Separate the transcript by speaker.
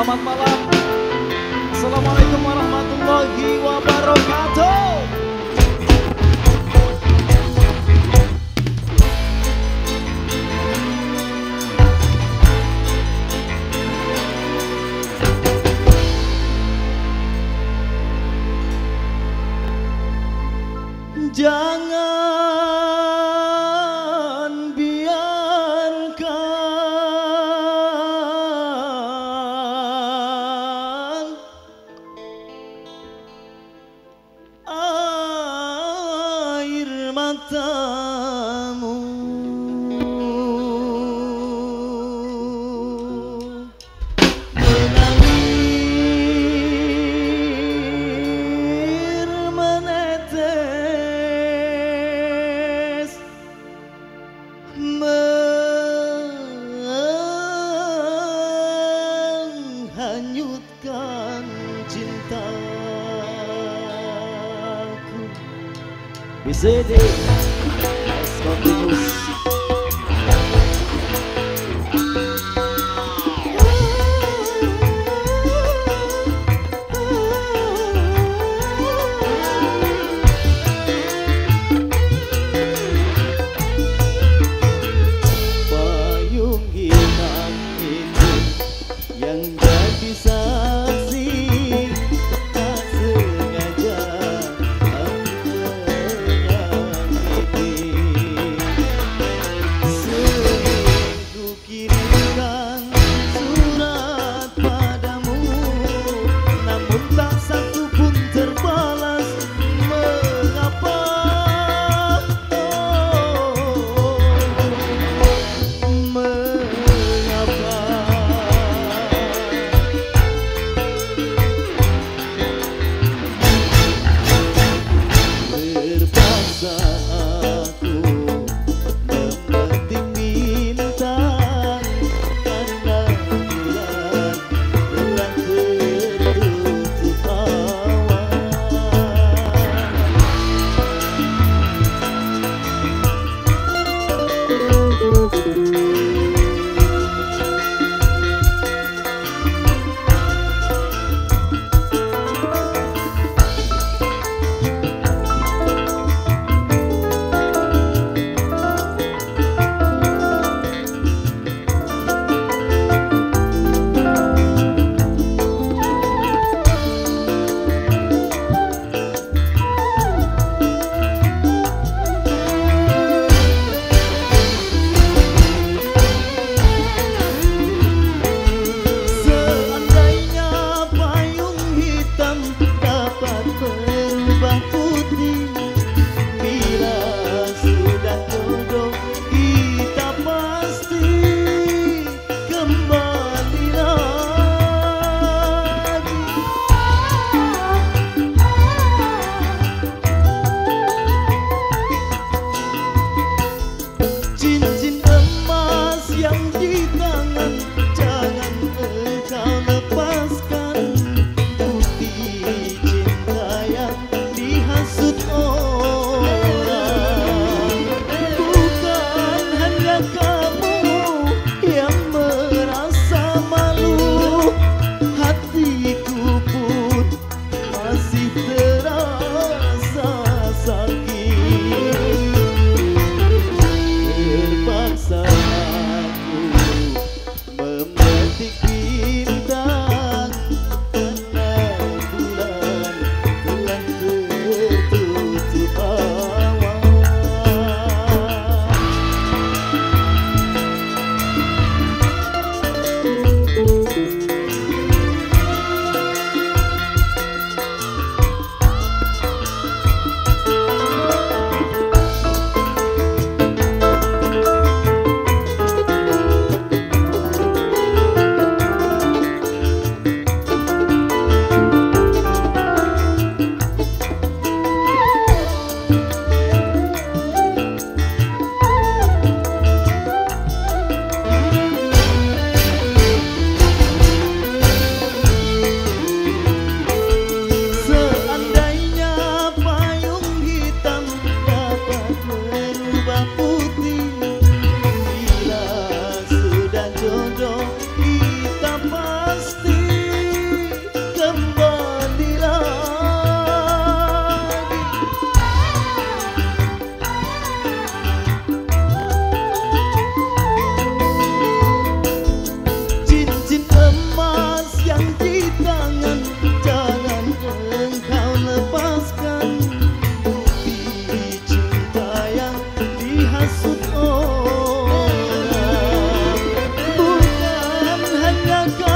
Speaker 1: Selamat malam. Assalamualaikum warahmatullahi wabarakatuh. Jangan matamu Mengalir menetes Menghanyutkan cintaku Be seated. Mira